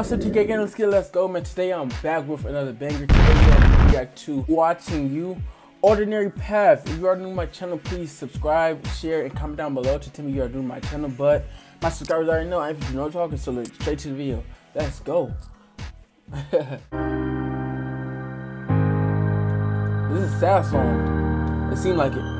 what's up TK again? Let's get let's go man. Today I'm back with another banger. Today we react to Hua Chenyu. Ordinary Path. If you are new to my channel, please subscribe, share, and comment down below to tell me you are new to my channel. But my subscribers already know I have no talking, so let's straight to the video. Let's go. this is a sad song. It seemed like it.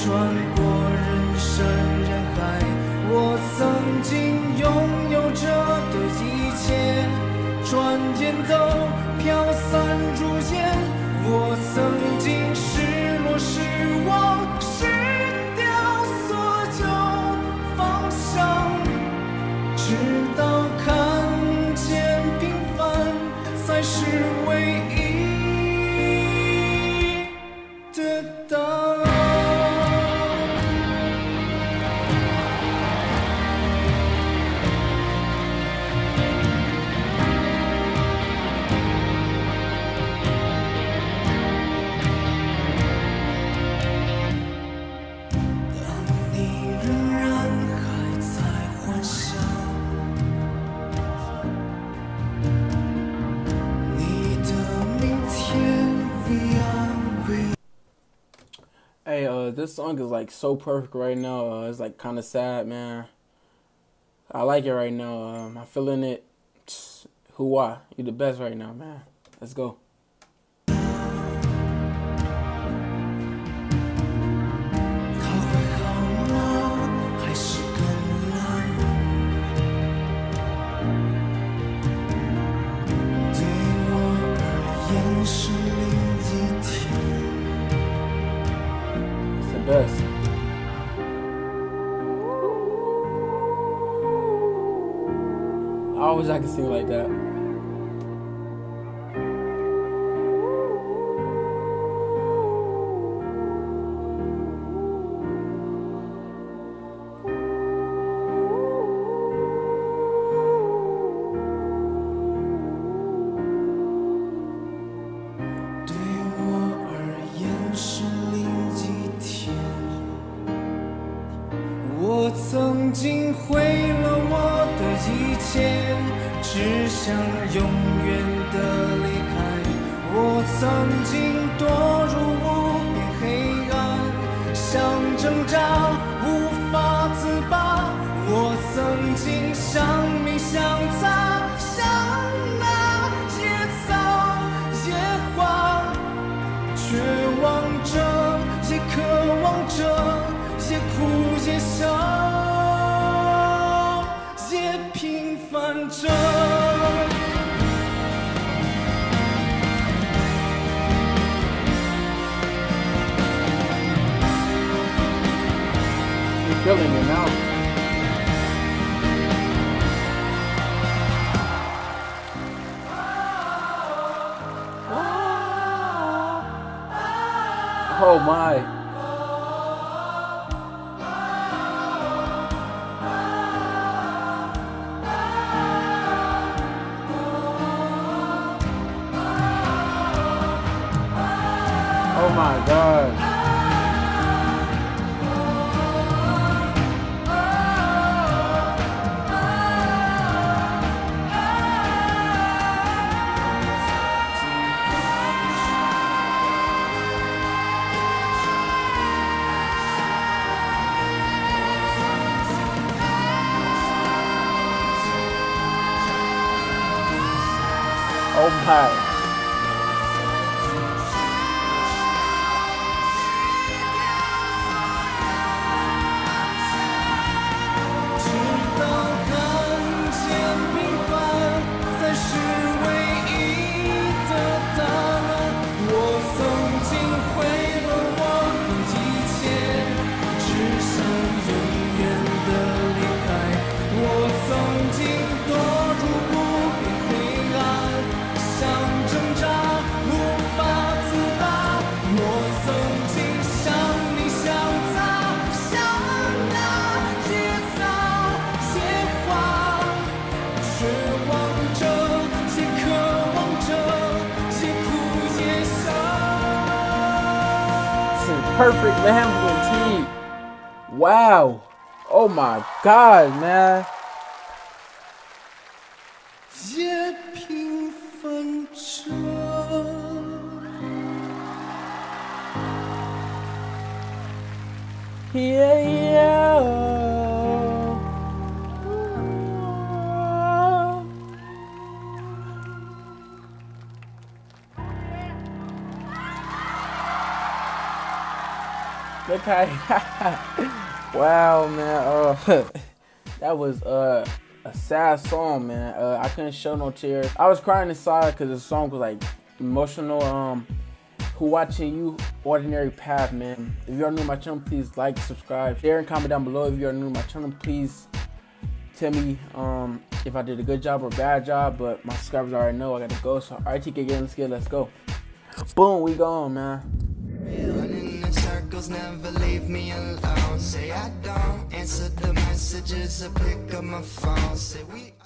穿过人山人海。我曾经拥有着的一切，转眼都 this song is like so perfect right now. Uh, it's like kind of sad, man. I like it right now. Um, I'm feeling it. Who? You the best right now, man. Let's go. I wish I could sing like that. “我曾经毁了我的一切，只想永远的离开。我曾经堕入无边黑暗，想挣扎无法自拔。我曾经想迷想在，feeling it now. Oh my. Oh my god. Oh my. Perfect Lamborghini. Wow. Oh my God, man. 也 Look how wow man. Uh that was uh a sad song man. Uh I couldn't show no tears. I was crying inside because the song was like emotional. Um Hua Chenyu ordinary path man. If you are new to my channel please like subscribe share and comment down below. If you are new to my channel please tell me um if I did a good job or bad job but my subscribers already know I gotta go. So alright TK let's get let's go. Boom we gone man circles never leave me alone. Say I don't answer the messages or pick up my phone. Say we.